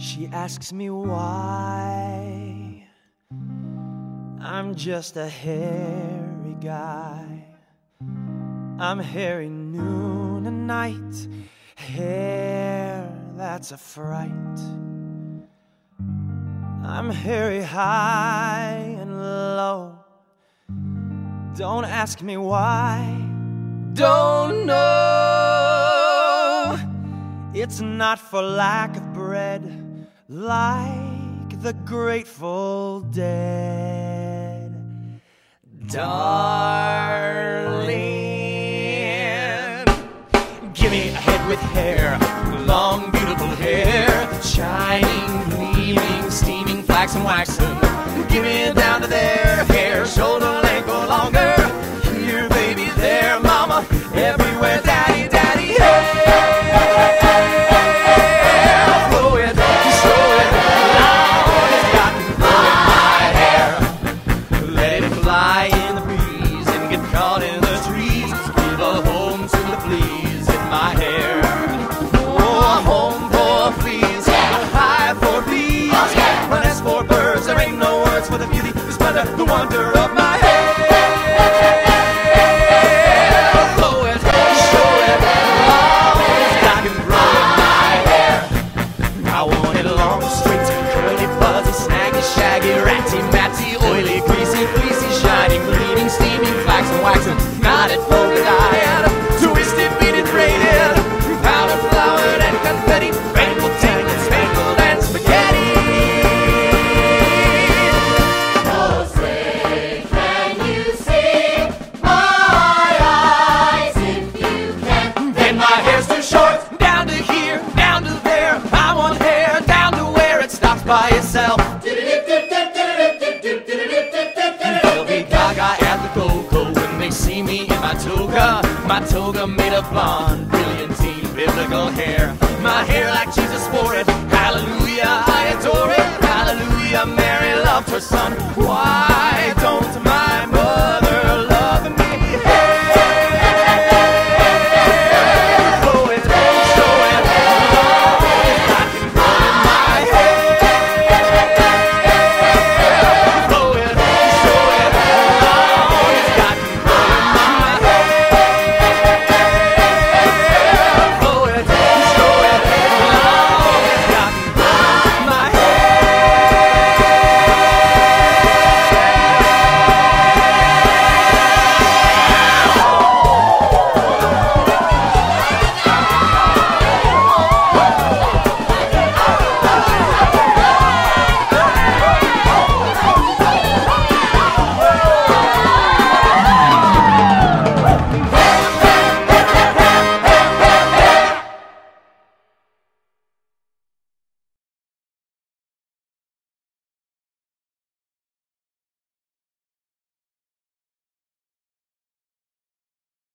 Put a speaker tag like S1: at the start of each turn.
S1: She asks me why. I'm just a hairy guy. I'm hairy noon and night. Hair that's a fright. I'm hairy high and low. Don't ask me why. Don't know. It's not for lack of bread like the Grateful Dead. Darling, give me a head with hair, long, beautiful hair, shining, gleaming, steaming, flaxen, waxen. Give me down to there, by yourself. They'll be gaga at the go-go when they see me in my toga. My toga made of blonde, brilliantine, biblical hair. My hair like Jesus wore it. Hallelujah, I adore it. Hallelujah, Mary loved her son. Why don't